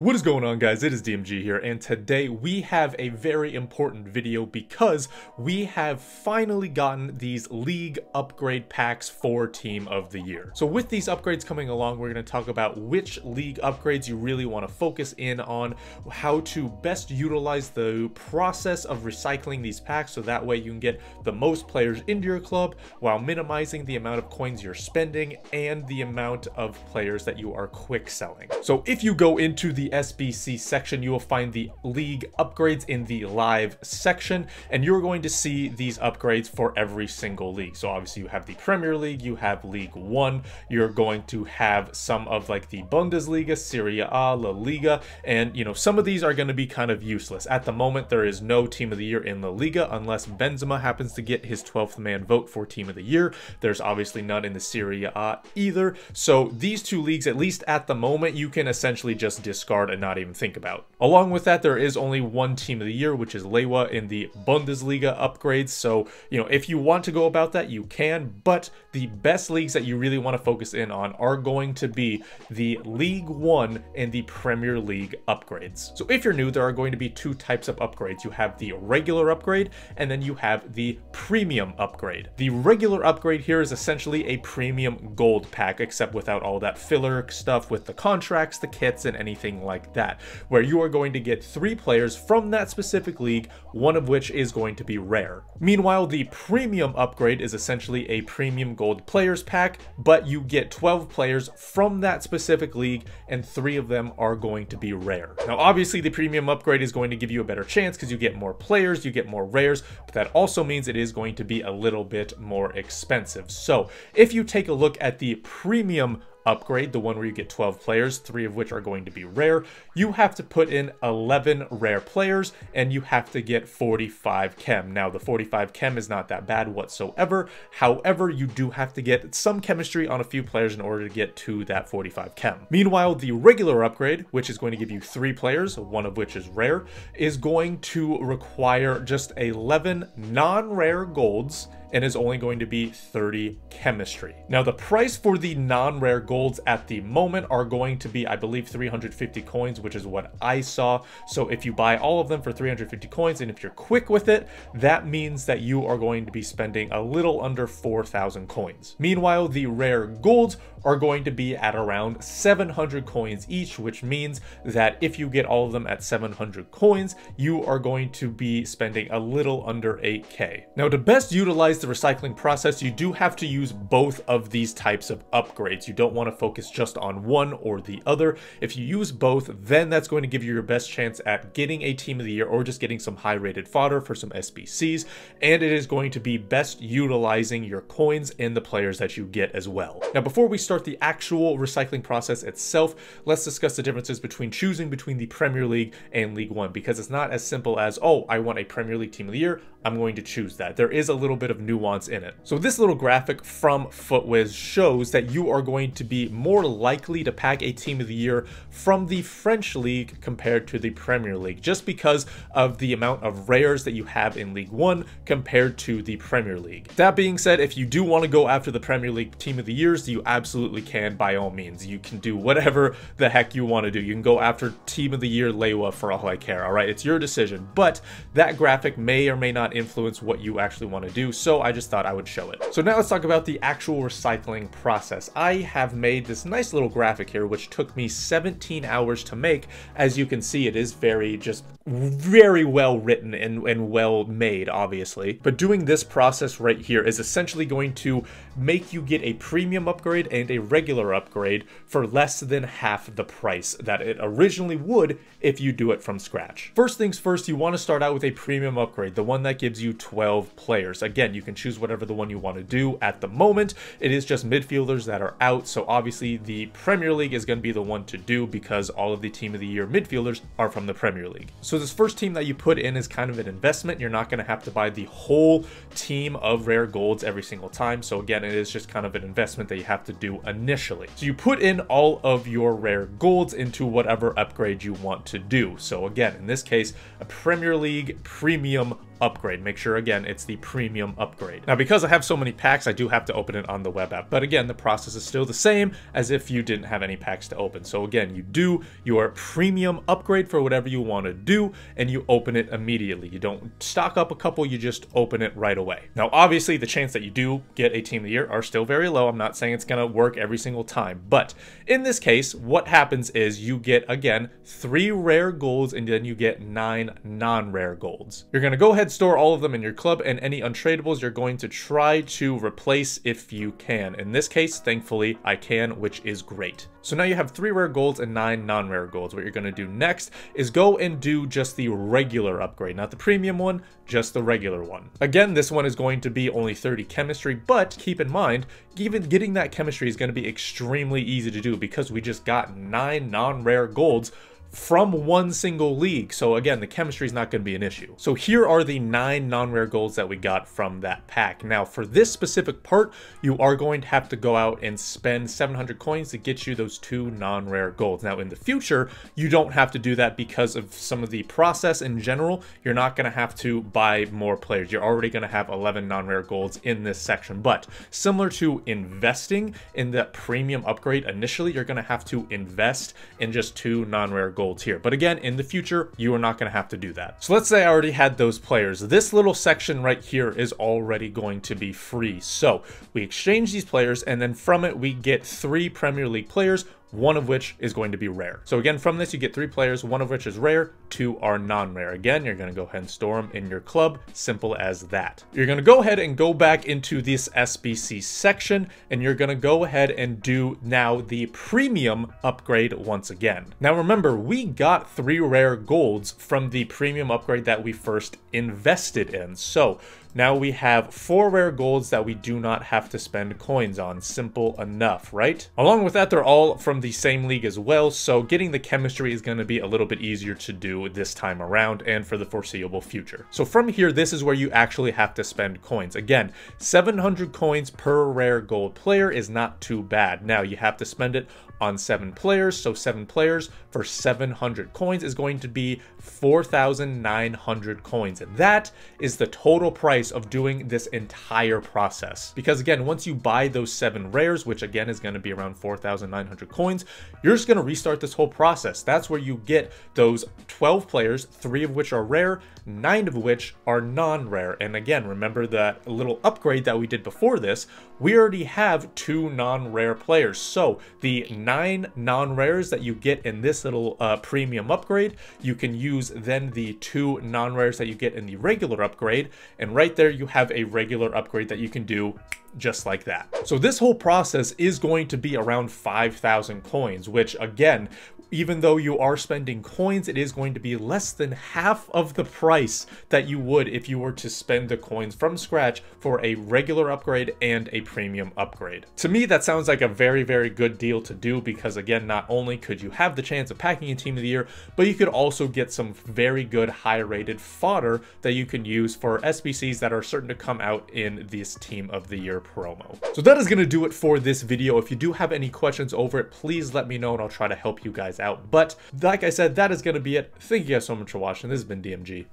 What is going on guys, it is DMG here, and today we have a very important video because we have finally gotten these league upgrade packs for Team of the Year. So with these upgrades coming along, we're going to talk about which league upgrades you really want to focus in on, how to best utilize the process of recycling these packs so that way you can get the most players into your club while minimizing the amount of coins you're spending and the amount of players that you are quick selling. So if you go into the SBC section, you will find the league upgrades in the live section, and you're going to see these upgrades for every single league. So obviously you have the Premier League, you have League One, you're going to have some of like the Bundesliga, Serie A, La Liga, and you know, some of these are going to be kind of useless. At the moment, there is no Team of the Year in La Liga unless Benzema happens to get his 12th man vote for Team of the Year. There's obviously none in the Serie A either. So these two leagues, at least at the moment, you can essentially just discard and not even think about. Along with that, there is only one team of the year, which is Lewa in the Bundesliga upgrades. So, you know, if you want to go about that, you can, but the best leagues that you really want to focus in on are going to be the League One and the Premier League upgrades. So if you're new, there are going to be two types of upgrades. You have the regular upgrade, and then you have the premium upgrade. The regular upgrade here is essentially a premium gold pack, except without all that filler stuff with the contracts, the kits, and anything like that, where you are going to get three players from that specific league, one of which is going to be rare. Meanwhile, the premium upgrade is essentially a premium gold players pack, but you get 12 players from that specific league, and three of them are going to be rare. Now, obviously, the premium upgrade is going to give you a better chance because you get more players, you get more rares, but that also means it is going to be a little bit more expensive. So, if you take a look at the premium upgrade, the one where you get 12 players, three of which are going to be rare, you have to put in 11 rare players and you have to get 45 chem. Now, the 45 chem is not that bad whatsoever. However, you do have to get some chemistry on a few players in order to get to that 45 chem. Meanwhile, the regular upgrade, which is going to give you three players, one of which is rare, is going to require just 11 non-rare golds and is only going to be 30 chemistry. Now the price for the non-rare golds at the moment are going to be, I believe, 350 coins, which is what I saw. So if you buy all of them for 350 coins, and if you're quick with it, that means that you are going to be spending a little under 4,000 coins. Meanwhile, the rare golds are going to be at around 700 coins each, which means that if you get all of them at 700 coins, you are going to be spending a little under 8k. Now to best utilize the recycling process, you do have to use both of these types of upgrades. You don't want to focus just on one or the other. If you use both, then that's going to give you your best chance at getting a team of the year or just getting some high rated fodder for some SBCs. And it is going to be best utilizing your coins and the players that you get as well. Now, before we start the actual recycling process itself, let's discuss the differences between choosing between the Premier League and League One because it's not as simple as, oh, I want a Premier League team of the year. I'm going to choose that. There is a little bit of nuance in it. So this little graphic from FUTWIZ shows that you are going to be more likely to pack a team of the year from the French league compared to the Premier League, just because of the amount of rares that you have in League One compared to the Premier League. That being said, if you do want to go after the Premier League team of the years, you absolutely can by all means. You can do whatever the heck you want to do. You can go after team of the year Lewa for all I care, all right? It's your decision, but that graphic may or may not influence what you actually want to do, so I just thought I would show it. So now let's talk about the actual recycling process. I have made this nice little graphic here, which took me 17 hours to make. As you can see, it is very just very well written and, and well made, obviously. But doing this process right here is essentially going to make you get a premium upgrade and a regular upgrade for less than half the price that it originally would if you do it from scratch. First things first, you want to start out with a premium upgrade, the one that gives you 12 players. Again, you can choose whatever the one you want to do at the moment. It is just midfielders that are out, so obviously the Premier League is going to be the one to do because all of the Team of the Year midfielders are from the Premier League. So this first team that you put in is kind of an investment. You're not going to have to buy the whole team of rare golds every single time. So again, it is just kind of an investment that you have to do initially. So you put in all of your rare golds into whatever upgrade you want to do. So again, in this case, a Premier League premium upgrade. Make sure, again, it's the premium upgrade. Now, because I have so many packs, I do have to open it on the web app. But again, the process is still the same as if you didn't have any packs to open. So again, you do your premium upgrade for whatever you want to do, and you open it immediately. You don't stock up a couple, you just open it right away. Now, obviously, the chance that you do get a Team of the Year are still very low. I'm not saying it's going to work every single time. But in this case, what happens is you get, again, three rare golds, and then you get nine non-rare golds. You're going to go ahead, store all of them in your club, and any untradables you're going to try to replace if you can. In this case, thankfully, I can, which is great. So now you have three rare golds and nine non-rare golds. What you're going to do next is go and do just the regular upgrade, not the premium one, just the regular one. Again, this one is going to be only 30 chemistry, but keep in mind, even getting that chemistry is going to be extremely easy to do because we just got nine non-rare golds from one single league. So again, the chemistry is not going to be an issue. So here are the nine non-rare golds that we got from that pack. Now for this specific part, you are going to have to go out and spend 700 coins to get you those two non-rare golds. Now in the future, you don't have to do that because of some of the process in general. You're not going to have to buy more players. You're already going to have 11 non-rare golds in this section. But similar to investing in that premium upgrade initially, you're going to have to invest in just two non-rare golds here. But again, in the future, you are not going to have to do that. So let's say I already had those players. This little section right here is already going to be free. So we exchange these players and then from it, we get three Premier League players one of which is going to be rare. So again, from this, you get three players, one of which is rare, two are non-rare. Again, you're going to go ahead and store them in your club, simple as that. You're going to go ahead and go back into this SBC section, and you're going to go ahead and do now the premium upgrade once again. Now remember, we got three rare golds from the premium upgrade that we first invested in. So now we have four rare golds that we do not have to spend coins on. Simple enough, right? Along with that, they're all from the same league as well, so getting the chemistry is going to be a little bit easier to do this time around and for the foreseeable future. So from here, this is where you actually have to spend coins. Again, 700 coins per rare gold player is not too bad. Now, you have to spend it on seven players. So seven players for 700 coins is going to be 4,900 coins. And that is the total price of doing this entire process. Because again, once you buy those seven rares, which again is going to be around 4,900 coins, you're just going to restart this whole process. That's where you get those 12 players, three of which are rare, nine of which are non-rare. And again, remember that little upgrade that we did before this, we already have two non-rare players. So the nine non-rares that you get in this little uh, premium upgrade, you can use then the two non-rares that you get in the regular upgrade. And right there, you have a regular upgrade that you can do just like that. So this whole process is going to be around 5,000 coins, which again, even though you are spending coins, it is going to be less than half of the price that you would if you were to spend the coins from scratch for a regular upgrade and a premium upgrade. To me, that sounds like a very, very good deal to do because again, not only could you have the chance of packing a team of the year, but you could also get some very good high rated fodder that you can use for SBCs that are certain to come out in this team of the year promo. So that is going to do it for this video. If you do have any questions over it, please let me know and I'll try to help you guys out. But like I said, that is going to be it. Thank you guys so much for watching. This has been DMG.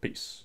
Peace.